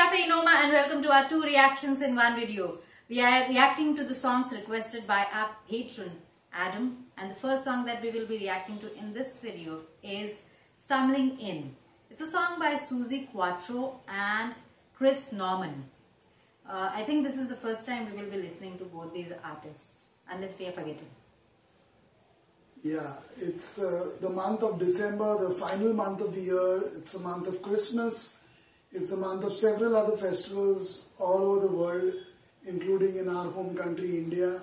Cafe Enoma and welcome to our two reactions in one video. We are reacting to the songs requested by our patron Adam and the first song that we will be reacting to in this video is Stumbling In. It's a song by Suzi Quatro and Chris Norman. Uh, I think this is the first time we will be listening to both these artists unless we are forgetting. Yeah, it's uh, the month of December, the final month of the year. It's a month of Christmas. It's a month of several other festivals all over the world, including in our home country, India.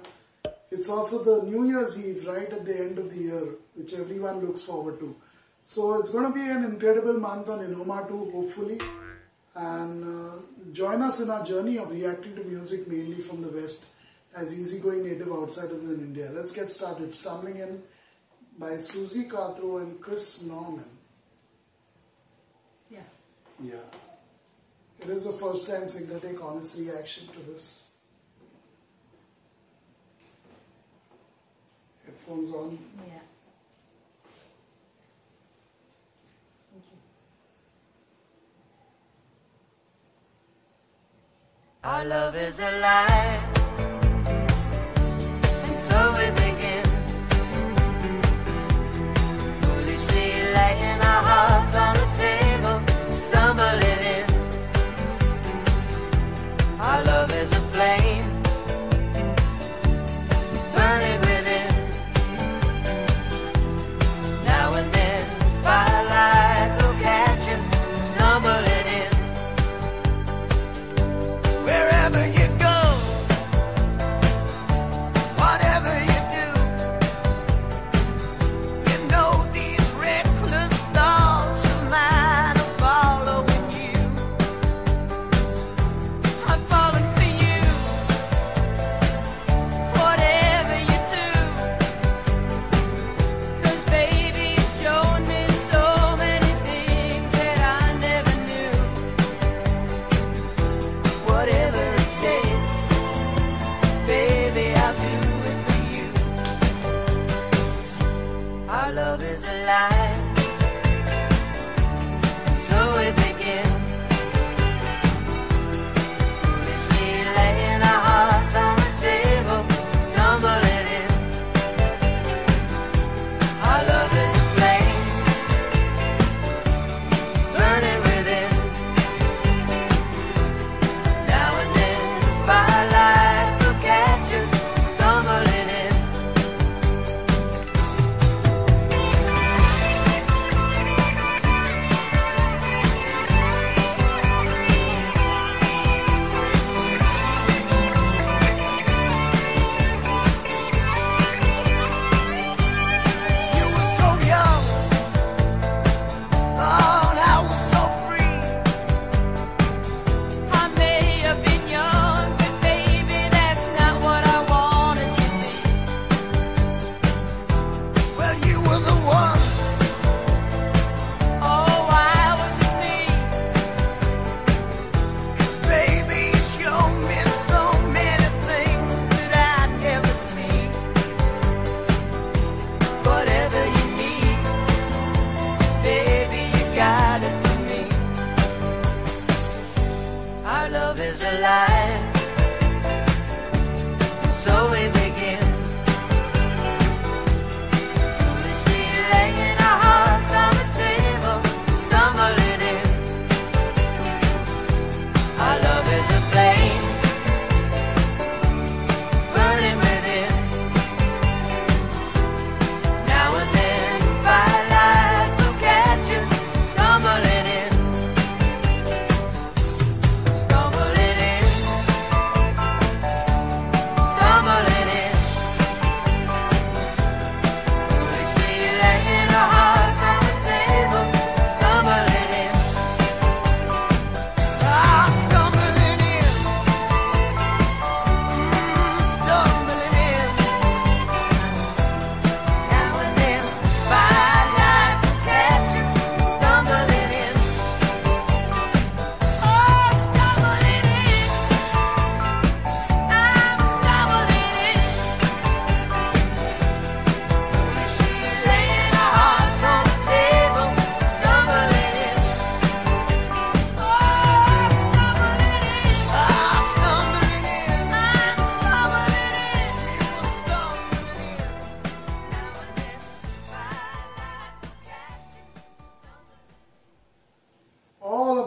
It's also the New Year's Eve, right at the end of the year, which everyone looks forward to. So it's going to be an incredible month on Enoma too, hopefully. And uh, join us in our journey of reacting to music mainly from the West as easygoing native outsiders in India. Let's get started. Stumbling In by Suzi Quatro and Chris Norman. Yeah. Yeah. It is the first time single take honest reaction to this. Headphones on. Yeah. Thank you. Our love is a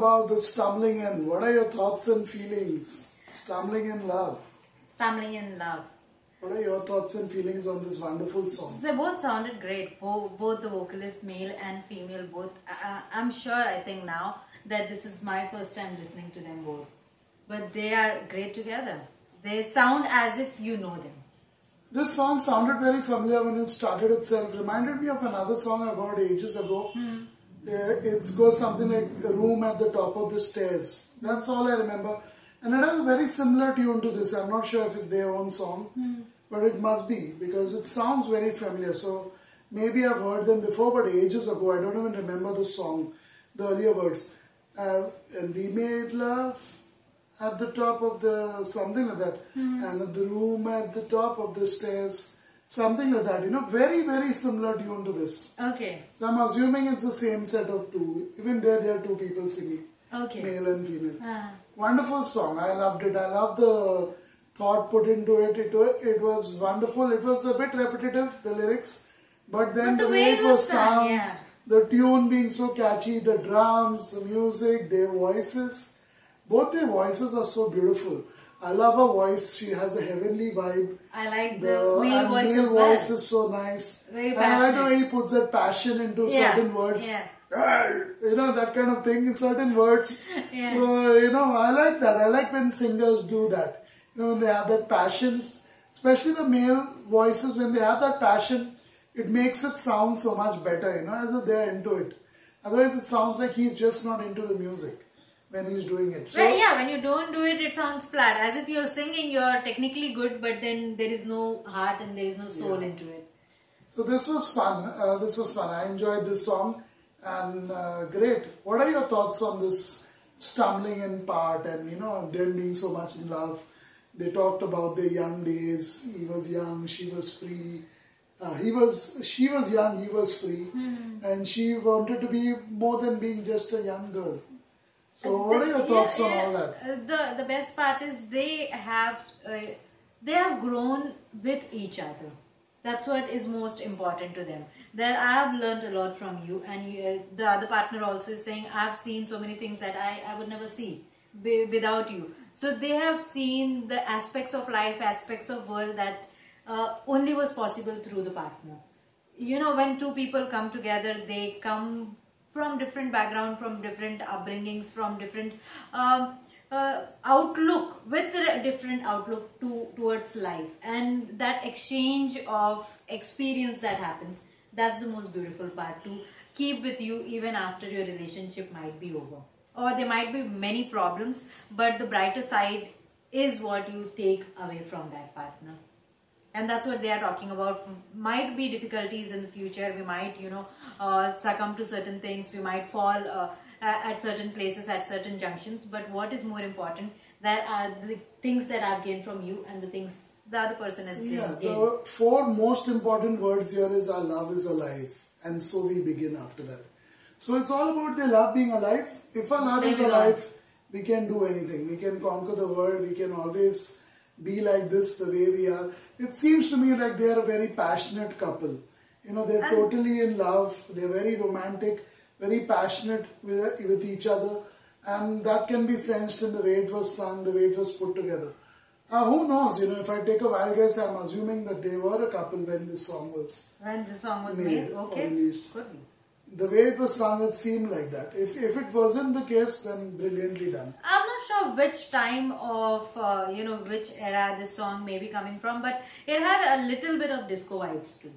about the stumbling in. What are your thoughts and feelings? Stumbling in love. Stumbling in love. What are your thoughts and feelings on this wonderful song? They both sounded great. Both, both the vocalists, male and female, both. Uh, I'm sure. I think now that this is my first time listening to them both, but they are great together. They sound as if you know them. This song sounded very familiar when it started itself. Reminded me of another song I've heard ages ago. Hmm. It goes something like a room at the top of the stairs. That's all I remember. And it has a very similar tune to this. I'm not sure if it's their own song, Hmm. but it must be because it sounds very familiar. So maybe I've heard them before, but ages ago. I don't even remember the song, the earlier words. Uh, and we made love at the top of the something like that, and the room at the top of the stairs, something like that. You know, very very similar tune to this. Okay. So I'm assuming it's the same set of two. Even there, there are two people singing, Okay. male and female. Ah. Wonderful song. I loved it. I loved the thought put into it. It was, it was wonderful. It was a bit repetitive, the lyrics, but then But the, way it was sung, sound, yeah. the tune being so catchy, the drums, the music, their voices, both their voices are so beautiful. I love her voice. She has a heavenly vibe. I like the, The male voice male well. voice is so nice. Very and I way he puts that passion into Yeah, certain words. yeah. You know, that kind of thing in certain words. Yeah. So, you know, I like that. I like when singers do that. You know, when they have that passion, especially the male voices, when they have that passion, it makes it sound so much better, you know, as if they're into it. Otherwise, it sounds like he's just not into the music when he's doing it. So, Well, yeah, when you don't do it, it sounds flat. As if you're singing, you're technically good, but then there is no heart and there is no soul Yeah. into it. So this was fun. Uh, this was fun. I enjoyed this song, and uh, great. What are your thoughts on this stumbling in part, and you know them being so much in love? They talked about their young days. He was young, she was free. Uh, he was, she was young, he was free, and she wanted to be more than being just a young girl. So, what are your thoughts Yeah, on all that? Uh, The the best part is they have uh, they have grown with each other. That's what is most important to them. That I have learned a lot from you, and you, uh, the other partner also is saying I've seen so many things that I, I would never see without you. So they have seen the aspects of life, aspects of world that uh, only was possible through the partner you know when two people come together they come from different background from different upbringings from different um, uh, outlook with a different outlook to towards life. And that exchange of experience that happens that's the most beautiful part to keep with you even after your relationship might be over. Or there might be many problems but the brighter side is what you take away from that partner and that's what they are talking about might be difficulties in the future we might you know uh, succumb to certain things we might fall uh, at certain places at certain junctions but what is more important that are the things that i've gained from you and the things the other person has gained Yeah, gained. the four most important words here is our love is alive, and so we begin after that. So it's all about the love being alive. If our love is Living alive, we can do anything. We can conquer the world. We can always be like this, the way we are. It seems to me like they are a very passionate couple. You know, they're totally in love. They're very romantic, very passionate with, with each other, and that can be sensed in the way it was sung, the way it was put together. Uh, who knows? You know, if I take a wild guess, I'm assuming that they were a couple when this song was. when the song was Made made okay released. The way it was sung, it seemed like that. If if it wasn't the case, then brilliantly done. I'm not sure which time of uh, you know which era this song may be coming from, but it had a little bit of disco vibes too.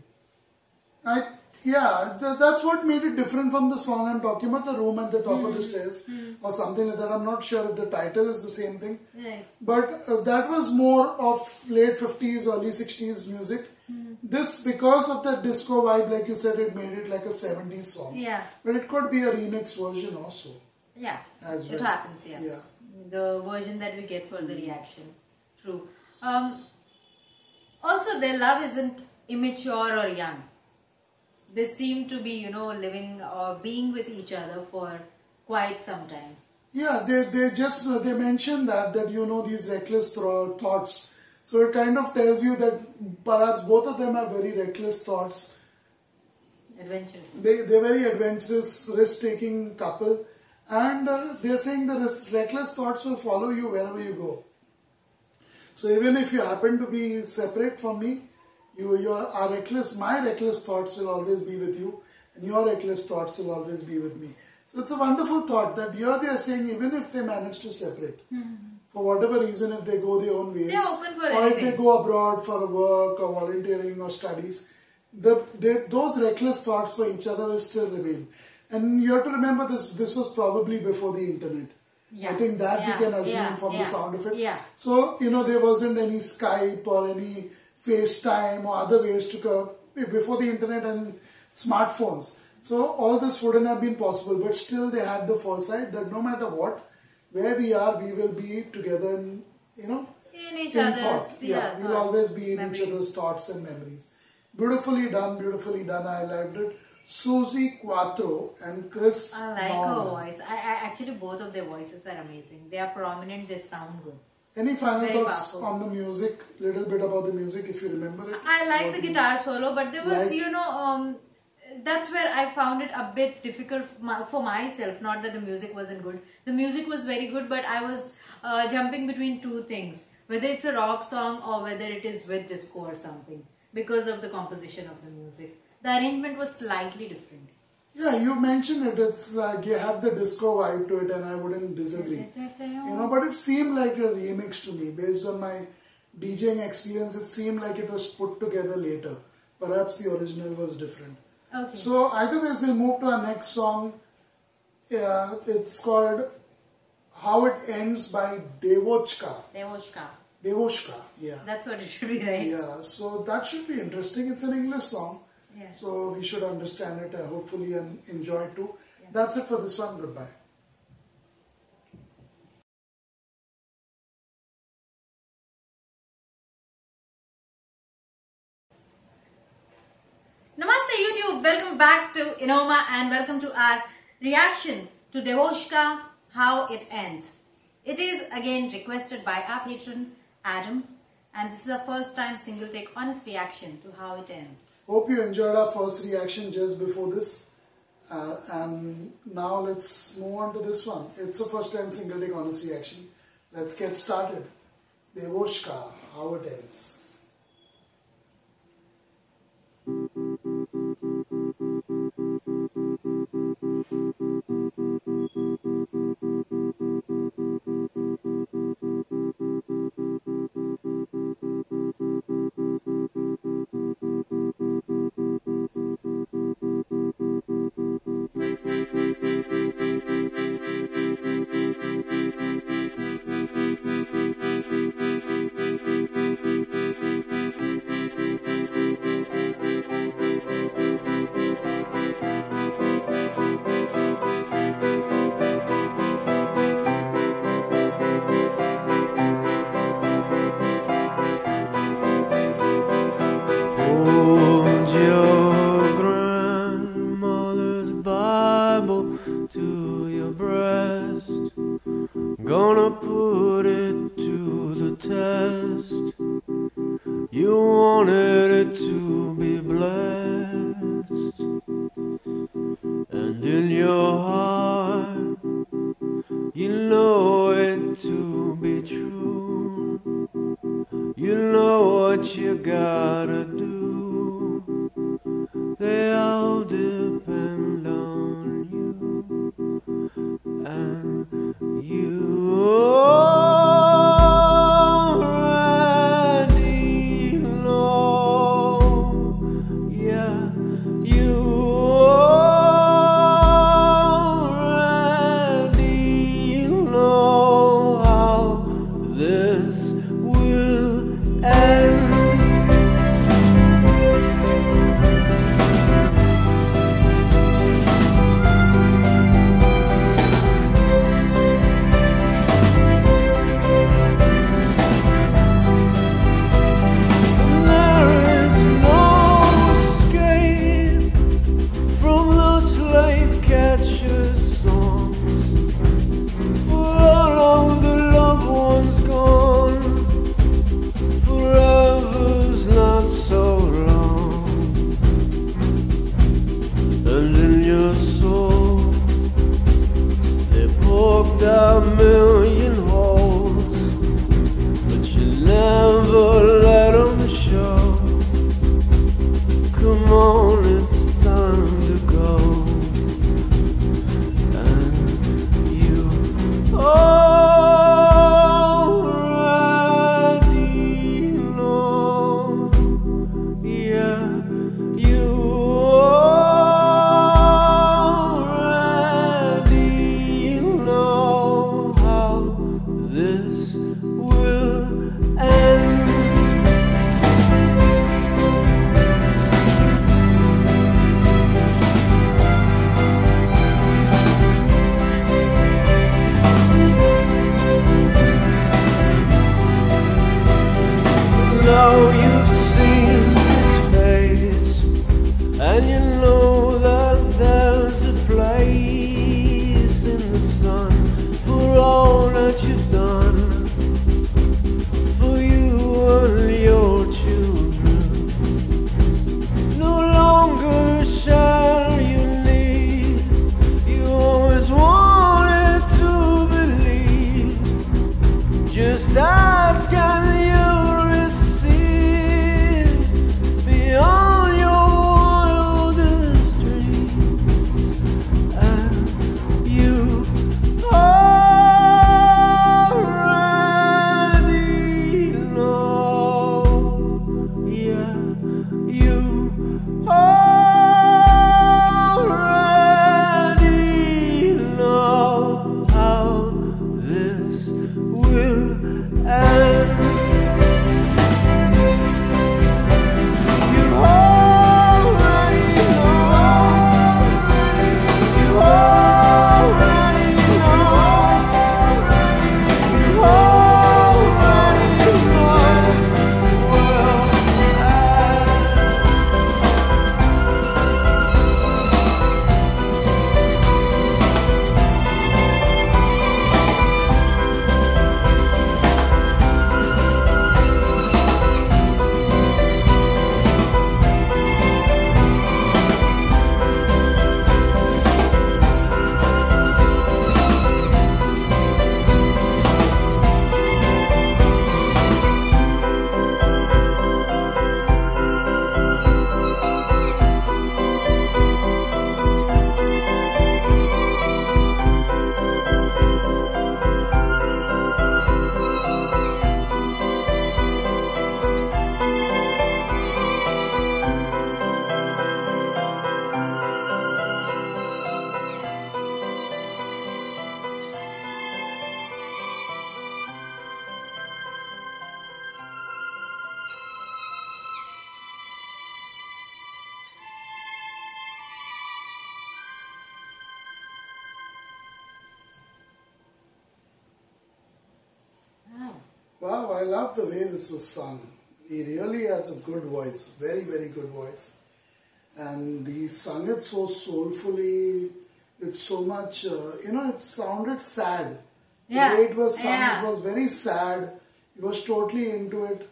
I yeah, th- that's what made it different from the song I'm talking about, the room at the top Hmm. of the stairs or something like that. I'm not sure if the title is the same thing. Right. But uh, that was more of late 50s, early 60s music. Hmm. This, because of the disco vibe, like you said, it made it like a 70s song. Yeah. But it could be a remix version also. Yeah. As It happens. Yeah. Yeah. The version that we get for the reaction. True. Um, also, their love isn't immature or young. They seem to be, you know, living or being with each other for quite some time. Yeah, they, they just uh, they mentioned that that you know these reckless thoughts. So it kind of tells you that perhaps both of them have very reckless thoughts. Adventurous. They they're very adventurous, risk taking couple, And uh, they're saying the reckless thoughts will follow you wherever you go. So even if you happen to be separate from me, you your are reckless. My reckless thoughts will always be with you, and your reckless thoughts will always be with me. So it's a wonderful thought that here they are saying even if they manage to separate, for whatever reason, if they go their own ways, for or if they go abroad for work or volunteering or studies, the, they, those reckless thoughts for each other will still remain. And you have to remember this. This was probably before the internet. Yeah. I think that Yeah. we can assume Yeah. from the sound of it. Yeah. So, you know, there wasn't any Skype or any FaceTime or other ways to before the internet and smartphones. So, all this wouldn't have been possible, but still they had the foresight that no matter what, where we are, we will be together in, you know, In each in other's thought. Yeah, we'll always be in memories. each other's thoughts and memories. Beautifully done, beautifully done. I loved it. Suzi Quatro and Chris I like Norman. her voice. I, I actually both of their voices are amazing. They are prominent. They sound good. Any final Very thoughts powerful. on the music? Little bit about the music, if you remember it. I like the guitar solo, but there was, Like- you know, um, that's where I found it a bit difficult for for myself. Not that the music wasn't good. The music was very good, but I was uh, jumping between two things whether it's a rock song or whether it is with disco or something because of the composition of the music. The arrangement was slightly different. Yeah, you mentioned it. It's like you have the disco vibe to it, and I wouldn't disagree. You know, but it seemed like a remix to me. Based on my DJing experience, it seemed like it was put together later. Perhaps the original was different. Okay. So either way, we'll move to our next song. Yeah, it's called "How It Ends" by DeVotchKa. Devoshka. Devoshka, yeah. That's what it should be, right? Yeah, so that should be interesting. It's an English song, Yeah. so we should understand it uh, hopefully and enjoy it too. That's it for this one. Goodbye. Namaste YouTube, welcome back to Enoma and welcome to our reaction to Devoshka, How It Ends. It is again requested by our patron Adam and this is our first time single take honest reaction to How It Ends. Hope you enjoyed our first reaction just before this. Uh, and now let's move on to this one. It's a first time single take honest reaction. Let's get started. Devoshka, how it ends. Hold You wanted it to be blessed. And in your heart, you know it to be true. You know what you gotta on, Wow. I love the way this was sung. He really has a good voice, very, very good voice. And he sung it so soulfully, with so much, uh, you know, it sounded sad. Yeah, The way it was sung, yeah. it was very sad. He was totally into it.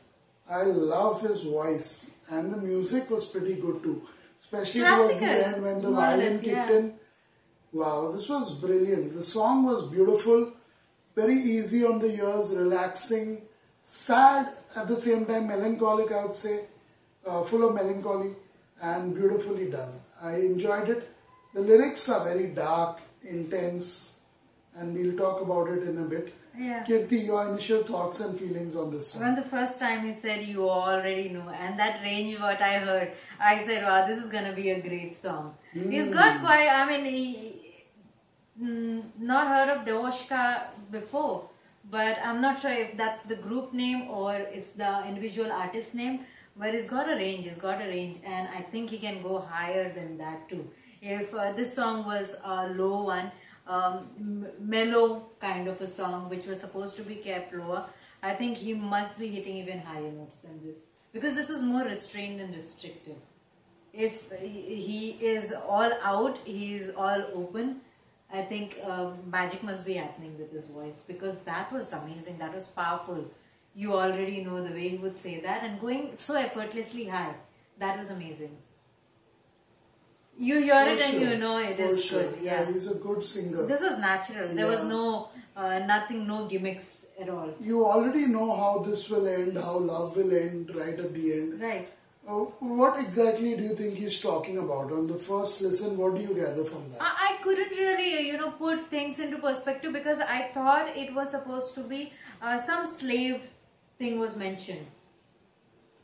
I love his voice. And the music was pretty good too. Especially towards the end when the violin kicked yeah. in. Wow, this was brilliant. The song was beautiful, very easy on the ears, relaxing, sad at the same time, melancholic, I would say, uh, full of melancholy, and beautifully done. I enjoyed it. The lyrics are very dark, intense, and we'll talk about it in a bit. Yeah. Kirti, your initial thoughts and feelings on this song? When the first time he said you already know, and that range what I heard, I said, wow, this is gonna be a great song. He's got quite, I mean, he, mm, not heard of Devoshka before, but I'm not sure if that's the group name or it's the individual artist name. But he's got a range, he's got a range, and I think he can go higher than that too. If uh, this song was a low one, um, mellow kind of a song which was supposed to be kept lower, I think he must be hitting even higher notes than this because this was more restrained and restrictive. If he is all out, he is all open. I think uh, magic must be happening with his voice because that was amazing. That was powerful. You already know the way he would say that and going so effortlessly high. That was amazing. You hear For it and you know it for is sure. good. Yeah, he's a good singer. This was natural. There was no uh, nothing, no gimmicks at all. you already know how this will end, how love will end right at the end. Right. Uh, what exactly do you think he's talking about? On the first listen, what do you gather from that? I, I couldn't really, you know, put things into perspective because I thought it was supposed to be uh, some slave thing was mentioned.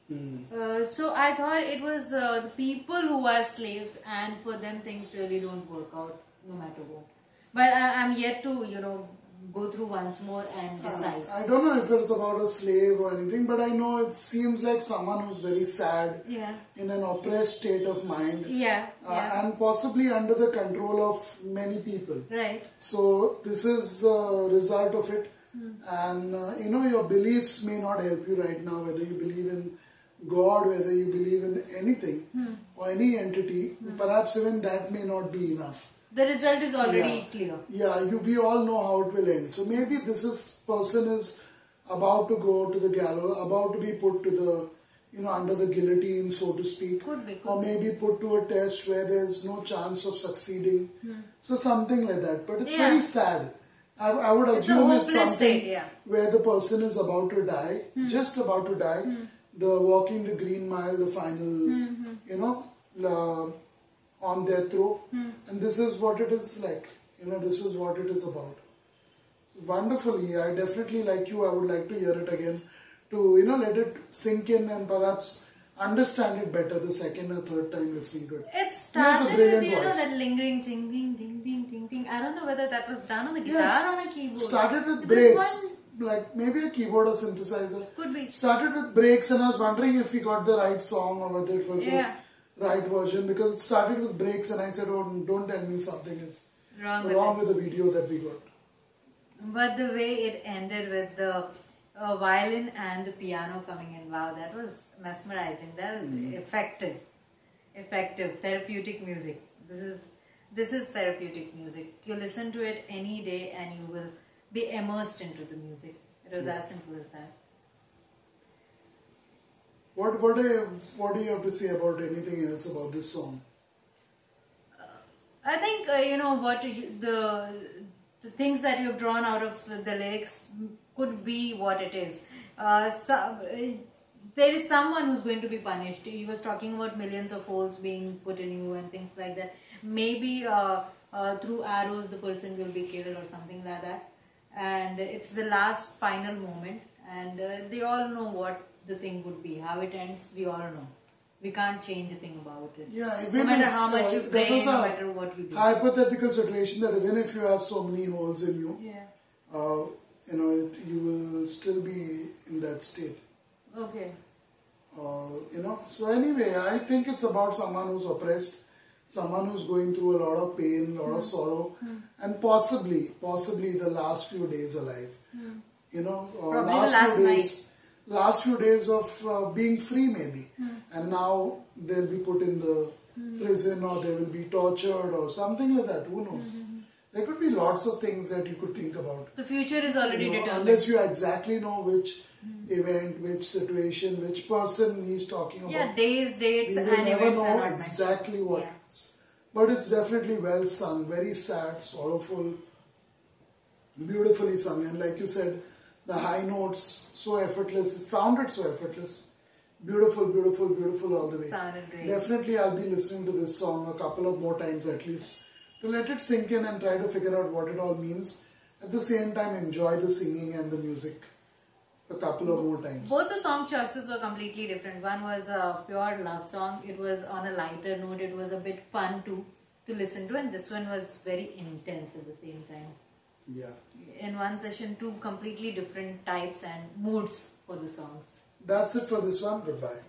Hmm. Uh, so I thought it was uh, the people who are slaves, and for them things really don't work out no matter what. But I, I'm yet to, you know, go through once more and decide. I don't know if it's about a slave or anything, but I know it seems like someone who's very sad, yeah, in an oppressed state of mind, yeah, uh, yeah. and possibly under the control of many people. right. So this is the result of it, Hmm. and uh, you know your beliefs may not help you right now, whether you believe in God, whether you believe in anything Hmm. or any entity. Perhaps even that may not be enough. The result is already Yeah. clear. Yeah, you, we all know how it will end. So maybe this is person is about to go to the gallows, about to be put to the, you know, under the guillotine, so to speak. Could be, could or maybe put to a test where there's no chance of succeeding. So something like that. But it's Hmm. Yeah. very sad. I, I would It's assume it's something state, yeah. Hmm. where the person is about to die, just about to die. The walking the green mile, the final, Hmm, you know, la- on their throat. Hmm. And this is what it is like. You know, this is what it is about. Wonderfully, I definitely like you. I would like to hear it again to, you know, let it sink in and perhaps understand it better the second or third time listening to it. It a started with, brilliant you know, voice. that lingering ting, ding, ding, ding, ding, ding. I don't know whether that was done on the guitar Yeah, or on a keyboard. Started with breaks, one- like maybe a keyboard or synthesizer. Could be. Started with breaks, and I was wondering if we got the right song or whether it was Yeah. the right version because it started with breaks, and I said, "Oh, don't tell me something is Wrong with wrong with the video that we got." But the way it ended with the uh, violin and the piano coming in, wow, that was mesmerizing. That was Mm-hmm. effective, effective, therapeutic music. This is this is therapeutic music. You listen to it any day, and you will be immersed into the music. It was as simple as that. What what do you, what do you have to say about anything else about this song? I think uh, you know what you, the the things that you've drawn out of the, the lyrics could be what it is. Uh, so, uh, there is someone who's going to be punished. He was talking about millions of holes being put in you and things like that. Maybe uh, uh, through arrows the person will be killed or something like that. And it's the last final moment, and uh, they all know what the thing would be. How it ends, we all know. We can't change a thing about it. Yeah, no matter if, how much uh, you was no matter what you do. Hypothetical situation that even if you have so many holes in you, Yeah. uh, you know, it, you will still be in that state. Okay. Uh, you know, so anyway, I think it's about someone who's oppressed, someone who's going through a lot of pain, a lot of Hmm. sorrow, and possibly, possibly the last few days alive. You know, uh. Probably the last, last few days, last few days of uh, being free, maybe, Hmm. and now they'll be put in the prison or they will be tortured or something like that. Who knows? Hmm, There could be lots of things that you could think about. The future is already You know, determined. unless you exactly know which event, which situation, which person he's talking about. yeah, days, dates, and will never know exactly what. Yeah. But it's definitely well sung, very sad, sorrowful, beautifully sung. And like you said, the high notes, so effortless. It sounded so effortless. Beautiful, beautiful, beautiful all the way. Sounded great. Definitely, I'll be listening to this song a couple of more times at least to let it sink in and try to figure out what it all means. At the same time, enjoy the singing and the music a couple of more times. Both the song choices were completely different. One was a pure love song. It was on a lighter note. It was a bit fun to to listen to, and this one was very intense at the same time. Yeah. In one session, two completely different types and moods for the songs. That's it for this one. Goodbye.